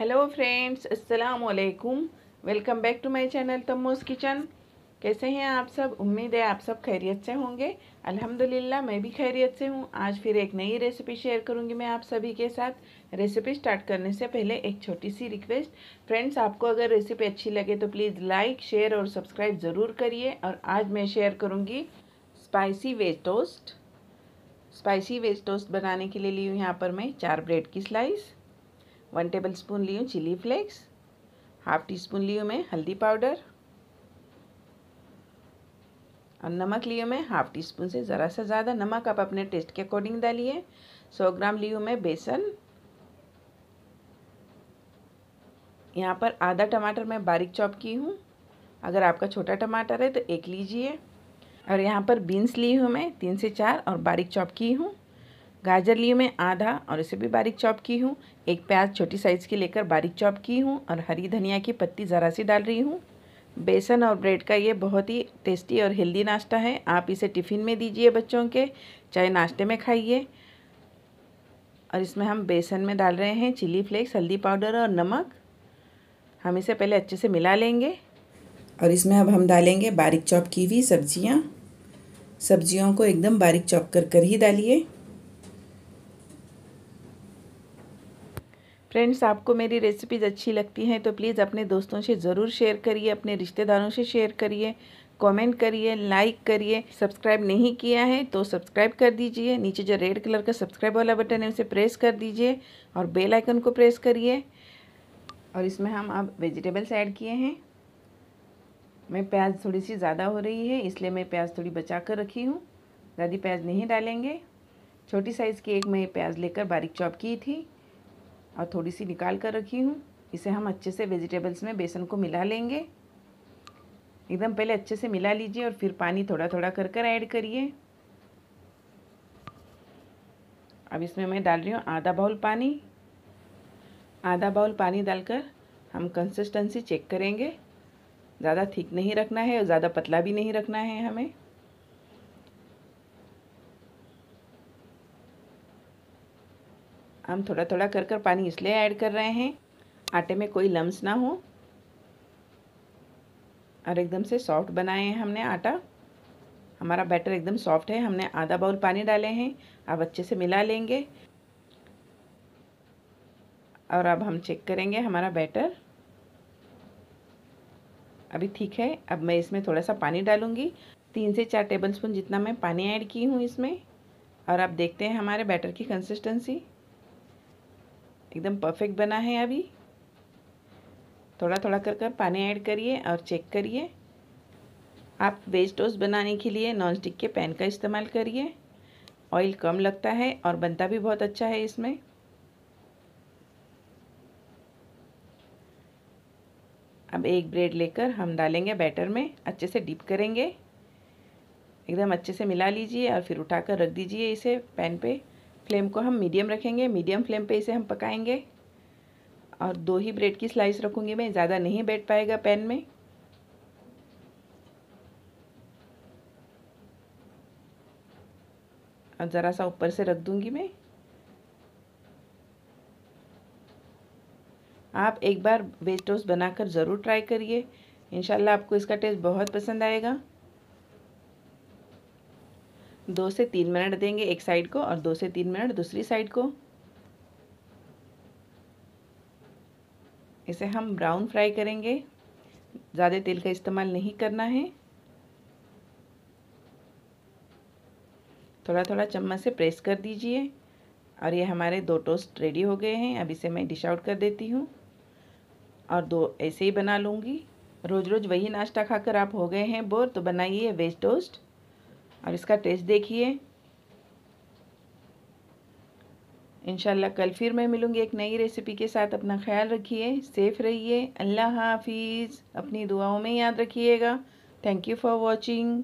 Hello friends अस्सलाम वालेकुम welcome back to my channel Tamo's kitchen कैसे हैं आप सब? उम्मीद है आप सब खैरियत से होंगे। अल्हम्दुलिल्लाह, मैं भी खैरियत से हूँ। आज फिर एक नई रेसिपी शेयर करूँगी मैं आप सभी के साथ। रेसिपी स्टार्ट करने से पहले एक छोटी सी रिक्वेस्ट फ्रेंड्स आपको अगर रेसिपी अच्छी लगे तो प्लीज़ लाइक शेयर और सब्सक्राइब ज़रूर करिए। और आज मैं शेयर करूँगी spicy veg toast spicy veg toast बनाने के लिए ली हूँ यहाँ पर मैं चार ब्रेड की स्लाइस वन टेबल स्पून ली हूँ chilli flakes, half teaspoon ली हूँ मैं हल्दी पाउडर, और नमक लिए मैं हाफ़ टी स्पून से ज़रा सा ज़्यादा नमक आप अपने टेस्ट के अकॉर्डिंग डालिए। सौ ग्राम ली हूँ मैं बेसन, यहाँ पर आधा टमाटर मैं बारीक चॉप की हूँ। अगर आपका छोटा टमाटर है तो एक लीजिए। और यहाँ पर बीन्स ली हूँ मैं तीन से चार और बारीक चॉप की हूँ। गाजर लिए मैं आधा और इसे भी बारीक चॉप की हूँ। एक प्याज छोटी साइज़ की लेकर बारीक चॉप की हूँ और हरी धनिया की पत्ती ज़रा सी डाल रही हूँ। बेसन और ब्रेड का ये बहुत ही टेस्टी और हेल्दी नाश्ता है। आप इसे टिफ़िन में दीजिए बच्चों के, चाहे नाश्ते में खाइए। और इसमें हम बेसन में डाल रहे हैं चिली फ्लेक्स हल्दी पाउडर और नमक। हम इसे पहले अच्छे से मिला लेंगे। और इसमें अब हम डालेंगे बारीक चॉप की हुई सब्ज़ियाँ। सब्जियों को एकदम बारीक चॉप कर कर ही डालिए। फ्रेंड्स आपको मेरी रेसिपीज़ अच्छी लगती हैं तो प्लीज़ अपने दोस्तों से ज़रूर शेयर करिए, अपने रिश्तेदारों से शेयर करिए कमेंट करिए लाइक करिए। सब्सक्राइब नहीं किया है तो सब्सक्राइब कर दीजिए। नीचे जो रेड कलर का सब्सक्राइब वाला बटन है, उसे प्रेस कर दीजिए और बेल आइकन को प्रेस करिए। और इसमें हम अब वेजिटेबल्स ऐड किए हैं। मैं प्याज थोड़ी सी ज़्यादा हो रही है, इसलिए मैं प्याज थोड़ी बचा कर रखी हूँ। ज़्यादा प्याज नहीं डालेंगे। छोटी साइज़ की एक मैं प्याज लेकर बारीक चॉप की थी। और थोड़ी सी निकाल कर रखी हूँ। इसे हम अच्छे से वेजिटेबल्स में बेसन को मिला लेंगे। एकदम पहले अच्छे से मिला लीजिए और फिर पानी थोड़ा थोड़ा कर कर ऐड करिए। अब इसमें मैं डाल रही हूँ आधा बाउल पानी। आधा बाउल पानी डालकर हम कंसिस्टेंसी चेक करेंगे। ज़्यादा थिक नहीं रखना है और ज़्यादा पतला भी नहीं रखना है हमें। हम थोड़ा थोड़ा कर कर पानी इसलिए ऐड कर रहे हैं, आटे में कोई लम्स ना हो। और एकदम से सॉफ्ट बनाए हैं हमने आटा। हमारा बैटर एकदम सॉफ्ट है, हमने आधा बाउल पानी डाले हैं अब अच्छे से मिला लेंगे। और अब हम चेक करेंगे हमारा बैटर। अभी ठीक है, अब मैं इसमें थोड़ा सा पानी डालूँगी। तीन से चार टेबल स्पून जितना मैं पानी ऐड की हूँ इसमें। और अब देखते हैं हमारे बैटर की कंसिस्टेंसी एकदम परफेक्ट बना है अभी। थोड़ा थोड़ा कर कर पानी ऐड करिए और चेक करिए। आप वेज टोस्ट बनाने के लिए नॉन स्टिक के पैन का इस्तेमाल करिए। ऑयल कम लगता है और बनता भी बहुत अच्छा है इसमें। अब एक ब्रेड लेकर हम डालेंगे बैटर में, अच्छे से डिप करेंगे। एकदम अच्छे से मिला लीजिए और फिर उठाकर रख दीजिए इसे पैन पे। फ्लेम को हम मीडियम रखेंगे, मीडियम फ्लेम पे इसे हम पकाएँगे। और दो ही ब्रेड की स्लाइस रखूँगी मैं, ज़्यादा नहीं बैठ पाएगा पैन में। और ज़रा सा ऊपर से रख दूँगी मैं। आप एक बार वेज टोस्ट बनाकर ज़रूर ट्राई करिए। इंशाल्लाह आपको इसका टेस्ट बहुत पसंद आएगा। दो से तीन मिनट देंगे एक साइड को और दो से तीन मिनट दूसरी साइड को। इसे हम ब्राउन फ्राई करेंगे। ज़्यादा तेल का इस्तेमाल नहीं करना है। थोड़ा थोड़ा चम्मच से प्रेस कर दीजिए और ये हमारे दो टोस्ट रेडी हो गए हैं। अब इसे मैं डिश आउट कर देती हूँ और दो ऐसे ही बना लूँगी। रोज़ रोज़ वही नाश्ता खाकर आप हो गए हैं बोर तो बनाइए वेज टोस्ट। और इसका टेस्ट देखिए। इंशाल्लाह कल फिर मैं मिलूँगी एक नई रेसिपी के साथ। अपना ख्याल रखिए सेफ़ रहिए। अल्लाह हाफिज़। अपनी दुआओं में याद रखिएगा। Thank you for watching